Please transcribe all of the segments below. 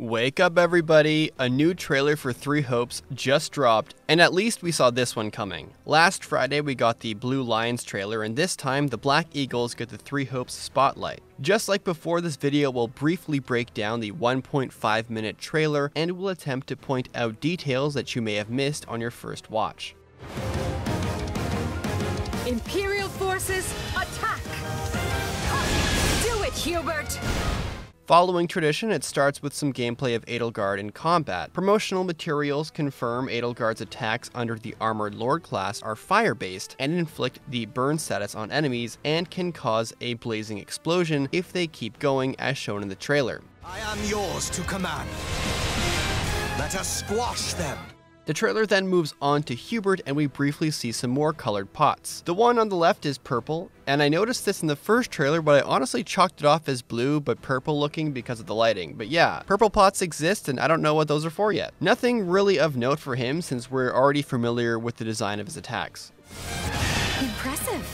Wake up, everybody! A new trailer for Three Hopes just dropped, and at least we saw this one coming. Last Friday, we got the Blue Lions trailer, and this time, the Black Eagles get the Three Hopes spotlight. Just like before, this video will briefly break down the 1.5 minute trailer and will attempt to point out details that you may have missed on your first watch. Imperial forces, attack! Do it, Hubert! Following tradition, it starts with some gameplay of Edelgard in combat. Promotional materials confirm Edelgard's attacks under the Armored Lord class are fire-based and inflict the burn status on enemies and can cause a blazing explosion if they keep going as shown in the trailer. I am yours to command. Let us squash them. The trailer then moves on to Hubert and we briefly see some more colored pots. The one on the left is purple, and I noticed this in the first trailer, but I honestly chalked it off as blue but purple looking because of the lighting. But yeah, purple pots exist and I don't know what those are for yet. Nothing really of note for him since we're already familiar with the design of his attacks. Impressive.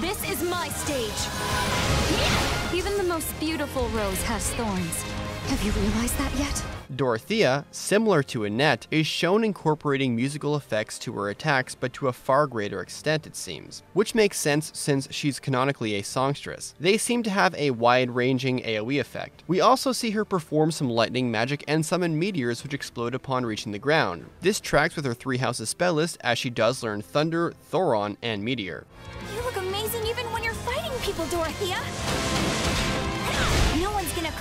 This is my stage. Even the most beautiful rose has thorns. Have you realized that yet? Dorothea, similar to Annette, is shown incorporating musical effects to her attacks but to a far greater extent it seems, which makes sense since she's canonically a songstress. They seem to have a wide-ranging AoE effect. We also see her perform some lightning magic and summon meteors which explode upon reaching the ground. This tracks with her three houses spell list as she does learn Thunder, Thoron, and Meteor. You look amazing even when you're fighting people, Dorothea!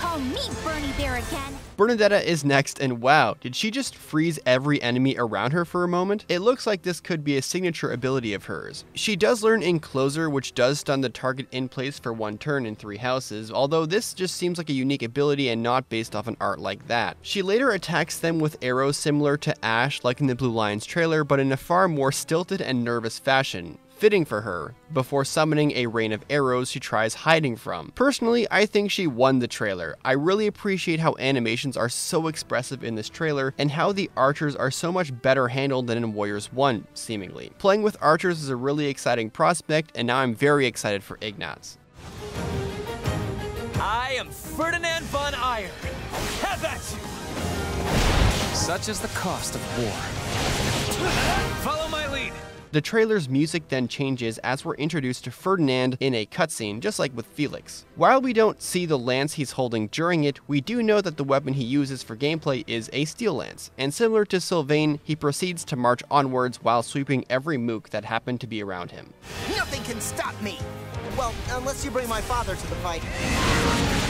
Call me Bernie Bear again. Bernadetta is next, and wow, did she just freeze every enemy around her for a moment? It looks like this could be a signature ability of hers. She does learn Encloser, which does stun the target in place for one turn in three houses, although this just seems like a unique ability and not based off an art like that. She later attacks them with arrows similar to Ash, like in the Blue Lions trailer, but in a far more stilted and nervous fashion fitting for her, before summoning a rain of arrows she tries hiding from. Personally, I think she won the trailer. I really appreciate how animations are so expressive in this trailer, and how the archers are so much better handled than in Warriors 1, seemingly. Playing with archers is a really exciting prospect, and now I'm very excited for Ignatz. I am Ferdinand von Aegir. Have at you! Such is the cost of war. Follow my lead. The trailer's music then changes as we're introduced to Ferdinand in a cutscene, just like with Felix. While we don't see the lance he's holding during it, we do know that the weapon he uses for gameplay is a steel lance, and similar to Sylvain, he proceeds to march onwards while sweeping every mook that happened to be around him. Nothing can stop me! Well, unless you bring my father to the fight.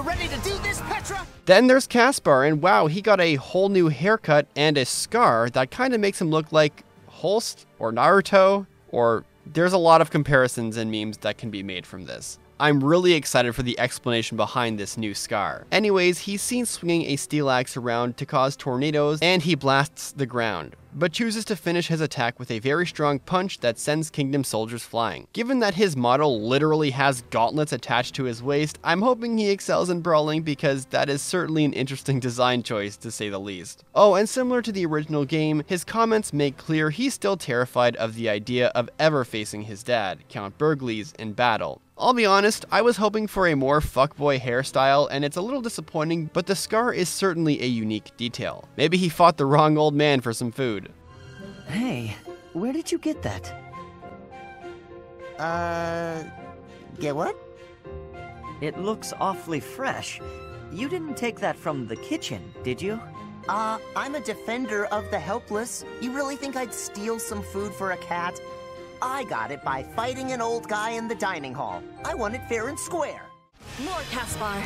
You ready to do this, Petra? Then there's Caspar, and wow, he got a whole new haircut and a scar that kind of makes him look like Holst or Naruto, or there's a lot of comparisons and memes that can be made from this. I'm really excited for the explanation behind this new scar. Anyways, he's seen swinging a steel axe around to cause tornadoes, and he blasts the ground, but chooses to finish his attack with a very strong punch that sends Kingdom soldiers flying. Given that his model literally has gauntlets attached to his waist, I'm hoping he excels in brawling because that is certainly an interesting design choice to say the least. Oh, and similar to the original game, his comments make clear he's still terrified of the idea of ever facing his dad, Count Bergliez, in battle. I'll be honest, I was hoping for a more fuckboy hairstyle, and it's a little disappointing, but the scar is certainly a unique detail. Maybe he fought the wrong old man for some food. Hey, where did you get that? Uh. Get what? It looks awfully fresh. You didn't take that from the kitchen, did you? Uh, I'm a defender of the helpless. You really think I'd steal some food for a cat? I got it by fighting an old guy in the dining hall. I won it fair and square. More, Caspar,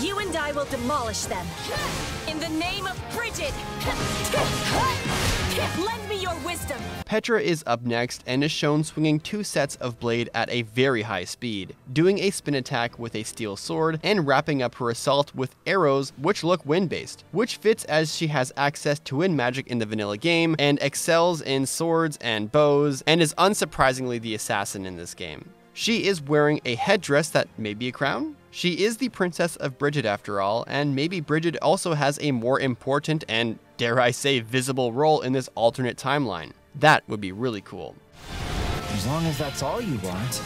you and I will demolish them. In the name of Brigid! Lend me your wisdom! Petra is up next and is shown swinging two sets of blade at a very high speed, doing a spin attack with a steel sword, and wrapping up her assault with arrows which look wind-based, which fits as she has access to wind magic in the vanilla game and excels in swords and bows, and is unsurprisingly the assassin in this game. She is wearing a headdress that may be a crown? She is the princess of Brigid after all, and maybe Brigid also has a more important and, dare I say, visible role in this alternate timeline. That would be really cool. As long as that's all you want.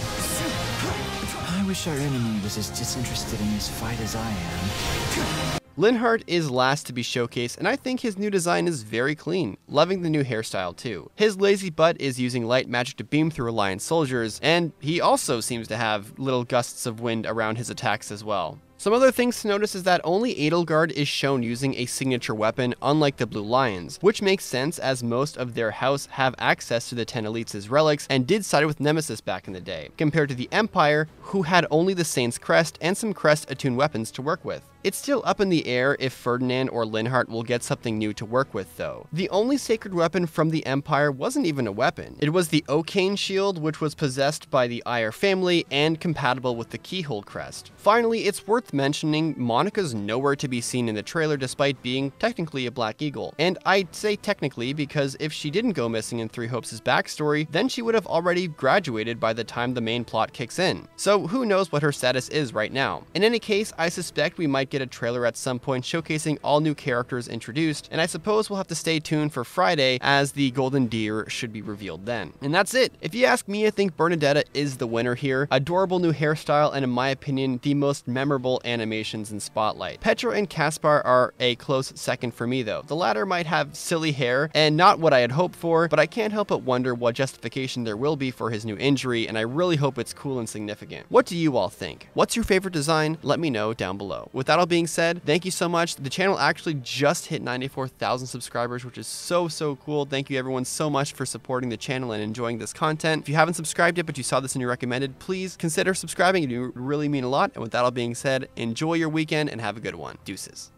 I wish our enemy was as disinterested in this fight as I am. Linhardt is last to be showcased, and I think his new design is very clean. Loving the new hairstyle too. His lazy butt is using light magic to beam through Alliance soldiers, and he also seems to have little gusts of wind around his attacks as well. Some other things to notice is that only Edelgard is shown using a signature weapon, unlike the Blue Lions, which makes sense as most of their house have access to the Ten Elites' relics and did side with Nemesis back in the day, compared to the Empire, who had only the Saint's Crest and some Crest attuned weapons to work with. It's still up in the air if Ferdinand or Linhardt will get something new to work with though. The only sacred weapon from the Empire wasn't even a weapon. It was the Okane shield which was possessed by the Aegir family and compatible with the Keyhole crest. Finally, it's worth mentioning Monica's nowhere to be seen in the trailer despite being technically a Black Eagle. And I'd say technically because if she didn't go missing in Three Hopes' backstory, then she would have already graduated by the time the main plot kicks in. So who knows what her status is right now. In any case, I suspect we might get a trailer at some point showcasing all new characters introduced, and I suppose we'll have to stay tuned for Friday as the Golden Deer should be revealed then. And that's it. If you ask me, I think Bernadetta is the winner here. Adorable new hairstyle, and in my opinion, the most memorable animations in Spotlight. Petra and Caspar are a close second for me though. The latter might have silly hair, and not what I had hoped for, but I can't help but wonder what justification there will be for his new injury, and I really hope it's cool and significant. What do you all think? What's your favorite design? Let me know down below. With that all being said, thank you so much. The channel actually just hit 94,000 subscribers, which is so, so cool. Thank you everyone so much for supporting the channel and enjoying this content. If you haven't subscribed yet, but you saw this and you recommended, please consider subscribing. It would really mean a lot. And with that all being said, enjoy your weekend and have a good one. Deuces.